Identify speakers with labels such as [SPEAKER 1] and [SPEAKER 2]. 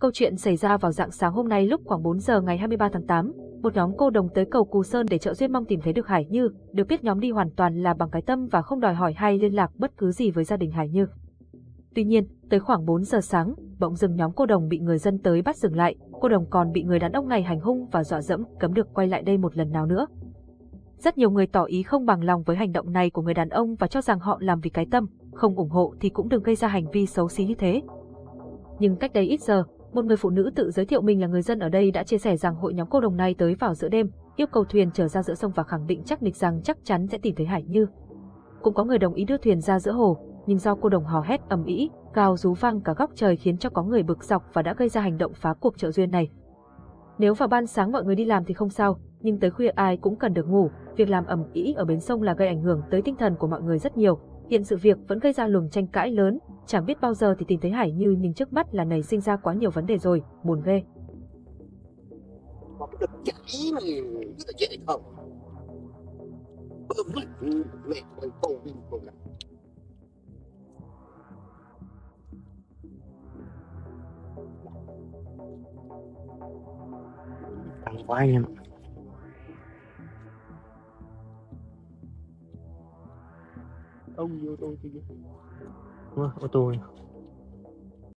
[SPEAKER 1] Câu chuyện xảy ra vào dạng sáng hôm nay lúc khoảng 4 giờ ngày 23 tháng 8, một nhóm cô đồng tới cầu Cù Sơn để trợ duyên mong tìm thấy được Hải Như, được biết nhóm đi hoàn toàn là bằng cái tâm và không đòi hỏi hay liên lạc bất cứ gì với gia đình Hải Như. Tuy nhiên, tới khoảng 4 giờ sáng, bỗng dừng nhóm cô đồng bị người dân tới bắt dừng lại, cô đồng còn bị người đàn ông này hành hung và dọa dẫm, cấm được quay lại đây một lần nào nữa. Rất nhiều người tỏ ý không bằng lòng với hành động này của người đàn ông và cho rằng họ làm vì cái tâm, không ủng hộ thì cũng đừng gây ra hành vi xấu xí như thế. Nhưng cách đây ít giờ, một người phụ nữ tự giới thiệu mình là người dân ở đây đã chia sẻ rằng hội nhóm cô đồng này tới vào giữa đêm, yêu cầu thuyền trở ra giữa sông và khẳng định chắc nịch rằng chắc chắn sẽ tìm thấy Hải Như. Cũng có người đồng ý đưa thuyền ra giữa hồ, nhưng do cô đồng hò hét ầm ĩ, cao rú vang cả góc trời khiến cho có người bực dọc và đã gây ra hành động phá cuộc trợ duyên này. Nếu vào ban sáng mọi người đi làm thì không sao, nhưng tới khuya ai cũng cần được ngủ, việc làm ầm ĩ ở bến sông là gây ảnh hưởng tới tinh thần của mọi người rất nhiều. Hiện sự việc vẫn gây ra luồng tranh cãi lớn, chẳng biết bao giờ thì tìm thấy Hải Như nhưng trước mắt là nảy sinh ra quá nhiều vấn đề rồi, buồn ghê.
[SPEAKER 2] Mà
[SPEAKER 3] quá anh em
[SPEAKER 2] Ông vô tôi chứ
[SPEAKER 3] Ủa, ô tô này.